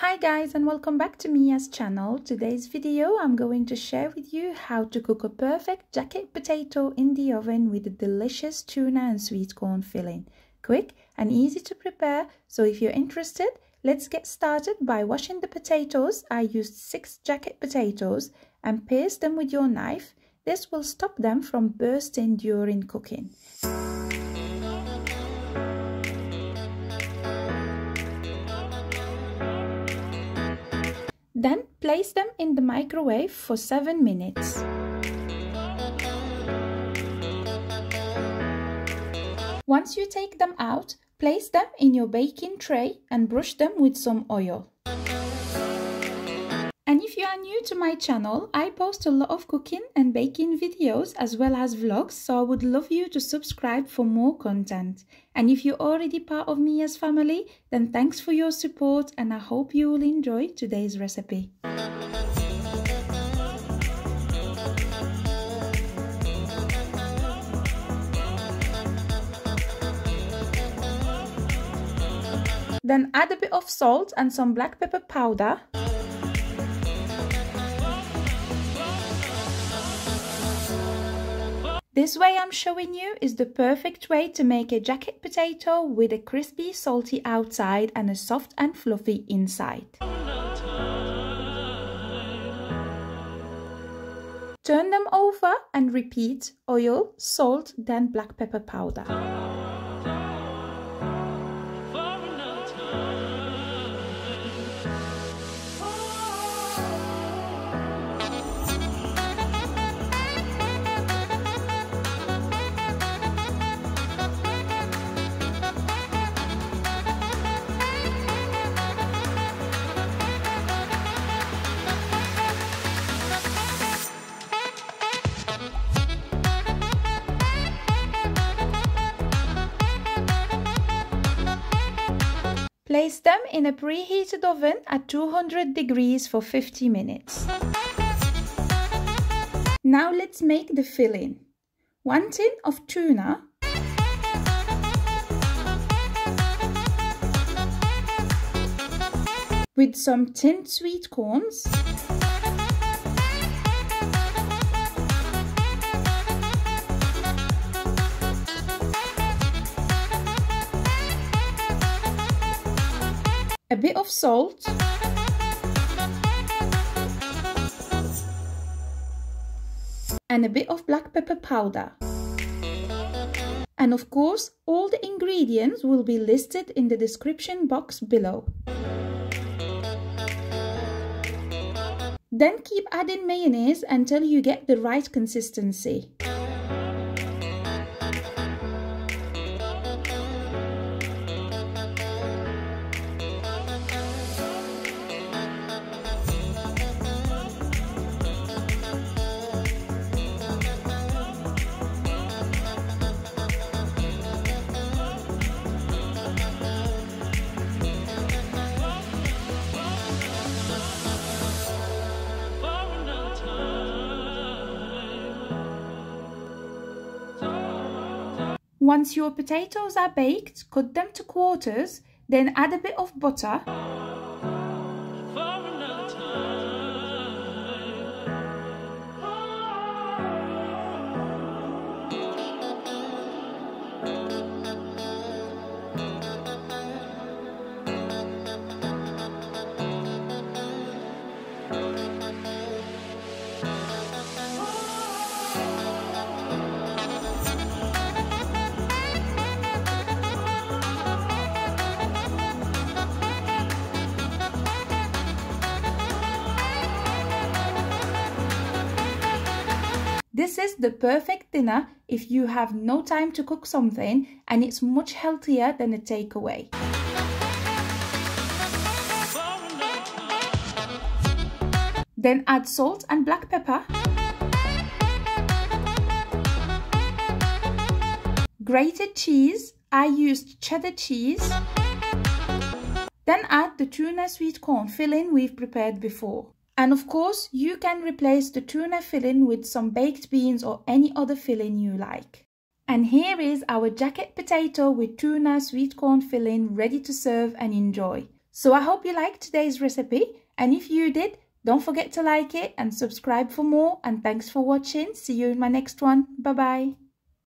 Hi guys and welcome back to Mia's channel. Today's video I'm going to share with you how to cook a perfect jacket potato in the oven with a delicious tuna and sweet corn filling. Quick and easy to prepare so if you're interested let's get started by washing the potatoes. I used 6 jacket potatoes and pierce them with your knife. This will stop them from bursting during cooking. Then place them in the microwave for 7 minutes. Once you take them out, place them in your baking tray and brush them with some oil. And if you are new to my channel, I post a lot of cooking and baking videos as well as vlogs, so I would love you to subscribe for more content. And if you're already part of Mia's family, then thanks for your support and I hope you will enjoy today's recipe. Then add a bit of salt and some black pepper powder. This way I'm showing you is the perfect way to make a jacket potato with a crispy salty outside and a soft and fluffy inside. Turn them over and repeat oil, salt, then black pepper powder. Place them in a preheated oven at 200 degrees for 50 minutes. Now let's make the filling. 1 tin of tuna, with some tinned sweet corns, a bit of salt, and a bit of black pepper powder. And of course, all the ingredients will be listed in the description box below. Then keep adding mayonnaise until you get the right consistency. Once your potatoes are baked, cut them to quarters, then add a bit of butter This is the perfect dinner if you have no time to cook something and it's much healthier than a takeaway. Then add salt and black pepper. Grated cheese, I used cheddar cheese. Then add the tuna sweet corn filling we've prepared before. And of course, you can replace the tuna filling with some baked beans or any other filling you like. And here is our jacket potato with tuna sweet corn filling ready to serve and enjoy. So I hope you liked today's recipe and if you did, don't forget to like it and subscribe for more and thanks for watching. See you in my next one. Bye bye.